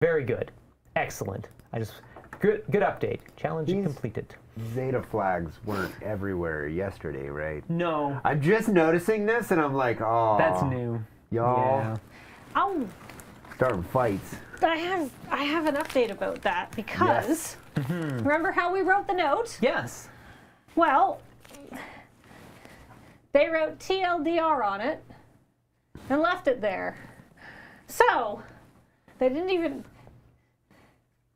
Very good. Excellent. I just good good update. Challenge These- completed. Zeta flags weren't everywhere yesterday, right? No, I'm just noticing this, and I'm like, oh, that's new. Y'all Yeah. Oh, starting fights. I have I have an update about that because Yes. Mm-hmm. remember how we wrote the note? Yes. Well, they wrote TLDR on it and left it there. So they didn't even.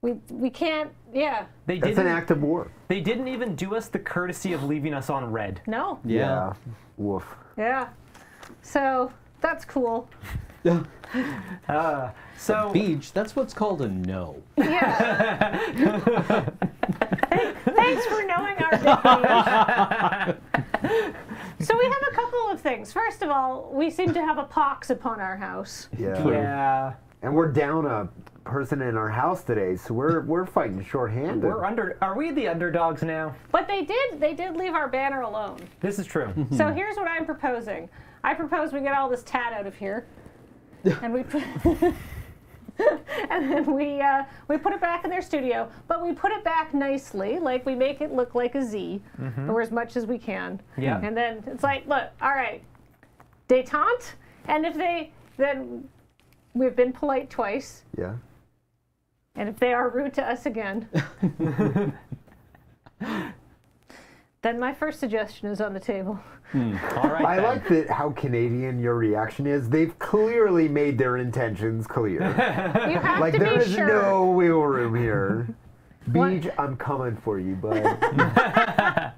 We we can't. Yeah. They That's an didn't. act of war. They didn't even do us the courtesy of leaving us on red. No. Yeah. Woof. Yeah. So that's cool. Uh, so Beach, that's what's called a no. Yeah. Thanks for knowing our definition. so we have a couple of things. First of all, we seem to have a pox upon our house. Yeah. yeah, And we're down a person in our house today, so we're we're fighting shorthanded. we're under. Are we the underdogs now? But they did they did leave our banner alone. This is true. So here's what I'm proposing. I propose we get all this tat out of here, and we put, and then we uh, we put it back in their studio. But we put it back nicely, like we make it look like a Z, or as much as we can. Yeah. And then it's like, look, all right, détente. And if they then we've been polite twice, yeah. and if they are rude to us again. Then my first suggestion is on the table. Hmm. All right. I then. like that how Canadian your reaction is. They've clearly made their intentions clear. You have like to there be is sure. no wiggle room here. What? Beach, I'm coming for you, bud.